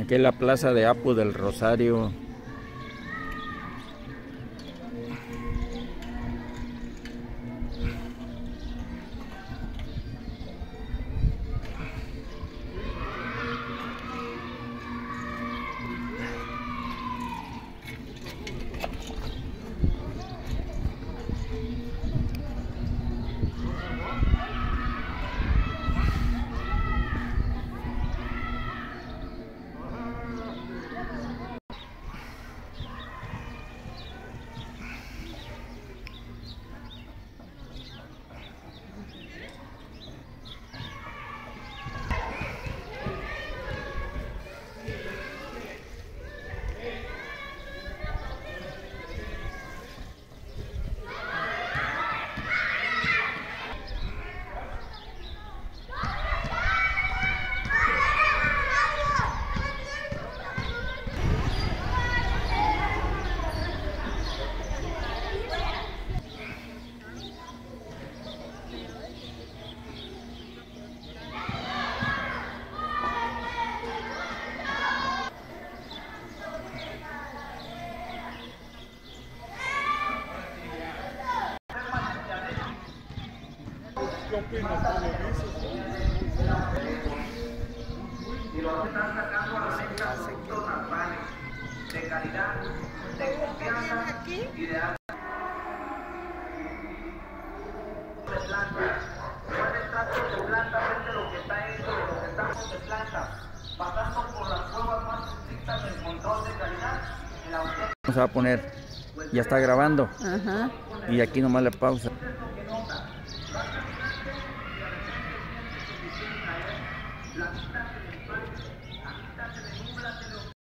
Aquí es la plaza de Apu del Rosario. Y los están sacando a la venta productos naturales, de calidad, de confianza y de alta de plantas. No es extracto de planta, vende lo que está hecho de los extractos de planta, pasando por las pruebas más estrictas del control de calidad. El auténtico Se va a poner. Ya está grabando. Ajá. Y aquí nomás le pausa.